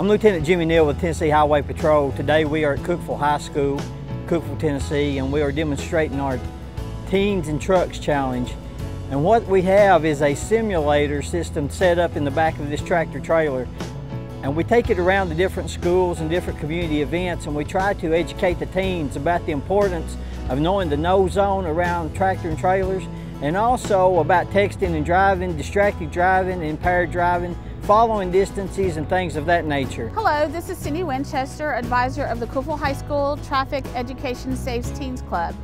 I'm Lieutenant Jimmy Neal with Tennessee Highway Patrol. Today we are at Cookeville High School, Cookeville, Tennessee, and we are demonstrating our Teens and Trucks Challenge. And what we have is a simulator system set up in the back of this tractor trailer. And we take it around to different schools and different community events and we try to educate the teens about the importance of knowing the no zone around tractor and trailers and also about texting and driving, distracted driving, impaired driving, following distances and things of that nature. Hello, this is Cindy Winchester, advisor of the Cookeville High School Traffic Education Saves Teens Club.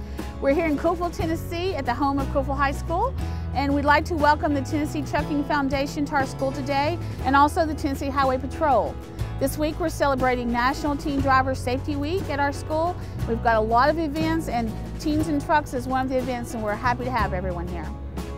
We're here in Cookeville, Tennessee at the home of Cookeville High School and we'd like to welcome the Tennessee Trucking Foundation to our school today and also the Tennessee Highway Patrol. This week we're celebrating National Teen Driver Safety Week at our school. We've got a lot of events and Teens and Trucks is one of the events and we're happy to have everyone here.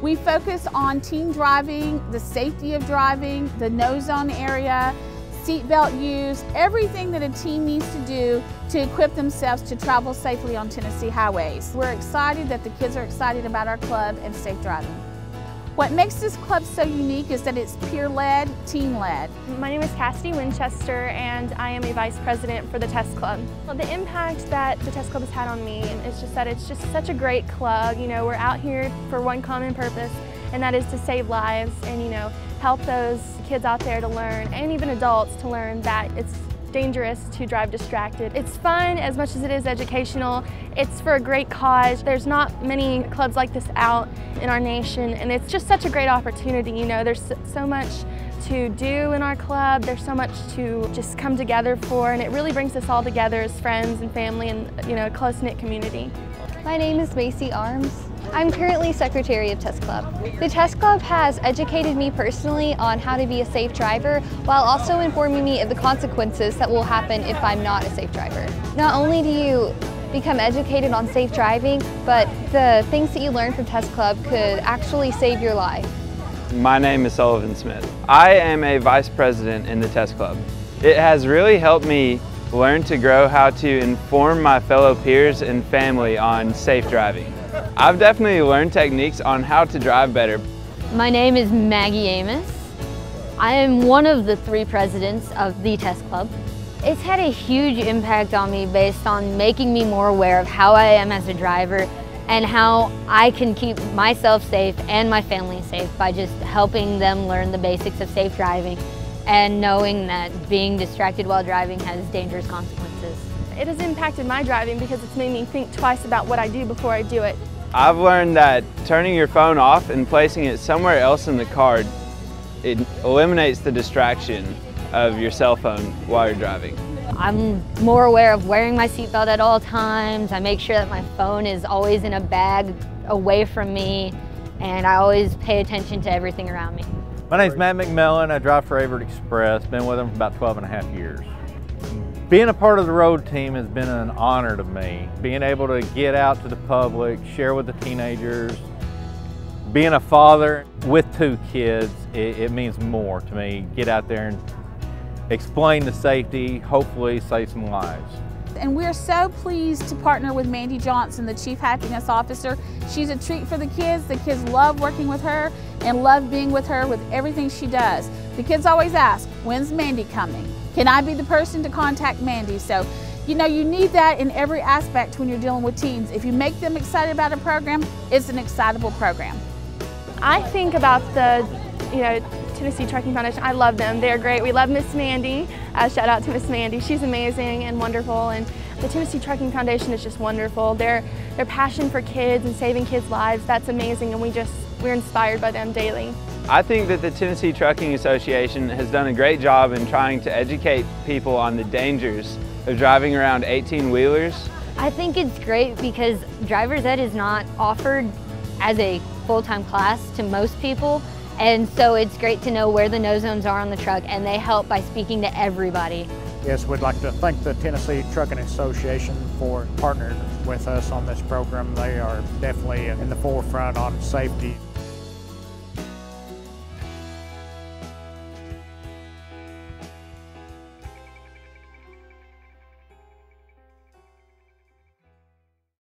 We focus on teen driving, the safety of driving, the no zone area, seatbelt use, everything that a teen needs to do to equip themselves to travel safely on Tennessee highways. We're excited that the kids are excited about our club and safe driving. What makes this club so unique is that it's peer-led, team-led. My name is Cassidy Winchester and I am a vice president for the Test Club. Well, the impact that the Test Club has had on me is just that it's just such a great club. You know, we're out here for one common purpose and that is to save lives and, you know, help those kids out there to learn and even adults to learn that it's dangerous to drive distracted. It's fun as much as it is educational. It's for a great cause. There's not many clubs like this out in our nation and it's just such a great opportunity. You know, there's so much to do in our club. There's so much to just come together for and it really brings us all together as friends and family and, you know, a close-knit community. My name is Macy Arms. I'm currently Secretary of Test Club. The Test Club has educated me personally on how to be a safe driver while also informing me of the consequences that will happen if I'm not a safe driver. Not only do you become educated on safe driving, but the things that you learn from Test Club could actually save your life. My name is Sullivan Smith. I am a Vice President in the Test Club. It has really helped me learn to grow how to inform my fellow peers and family on safe driving. I've definitely learned techniques on how to drive better. My name is Maggie Amos. I am one of the three presidents of the Test Club. It's had a huge impact on me based on making me more aware of how I am as a driver and how I can keep myself safe and my family safe by just helping them learn the basics of safe driving and knowing that being distracted while driving has dangerous consequences. It has impacted my driving because it's made me think twice about what I do before I do it. I've learned that turning your phone off and placing it somewhere else in the car, it eliminates the distraction of your cell phone while you're driving. I'm more aware of wearing my seatbelt at all times. I make sure that my phone is always in a bag away from me and I always pay attention to everything around me. My name is Matt McMillan. I drive for Averitt Express. Been with them for about 12 and a half years. Being a part of the road team has been an honor to me. Being able to get out to the public, share with the teenagers, being a father with two kids, it, it, means more to me. Get out there and explain the safety, hopefully save some lives. And we're so pleased to partner with Mandy Johnson, the Chief Happiness Officer. She's a treat for the kids. The kids love working with her and love being with her with everything she does. The kids always ask, when's Mandy coming? Can I be the person to contact Mandy? So, you know, you need that in every aspect when you're dealing with teens. If you make them excited about a program, it's an excitable program. I think about the, you know, Tennessee Trucking Foundation. I love them. They're great. We love Miss Mandy. Uh, shout out to Miss Mandy. She's amazing and wonderful. And the Tennessee Trucking Foundation is just wonderful. Their their passion for kids and saving kids' lives, that's amazing. And we just we're inspired by them daily. I think that the Tennessee Trucking Association has done a great job in trying to educate people on the dangers of driving around 18-wheelers. I think it's great because driver's ed is not offered as a full-time class to most people and so it's great to know where the no zones are on the truck and they help by speaking to everybody. Yes, we'd like to thank the Tennessee Trucking Association for partnering with us on this program. They are definitely in the forefront on safety.